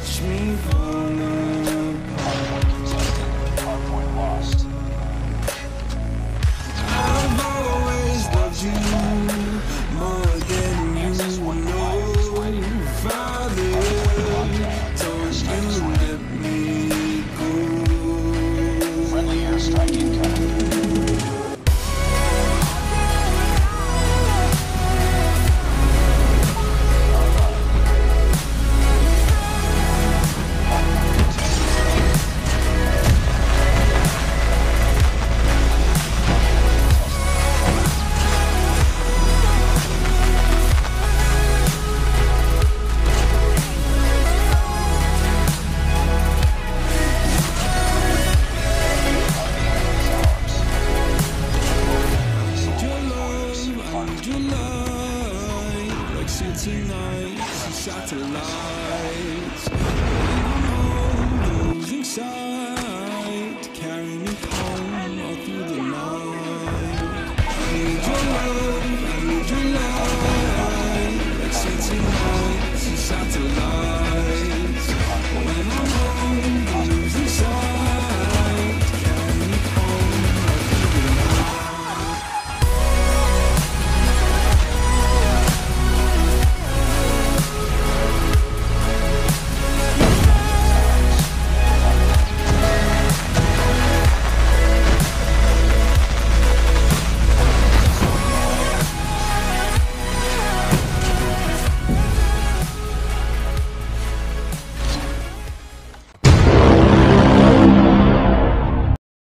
watch me satellites. I'm home, losing sight.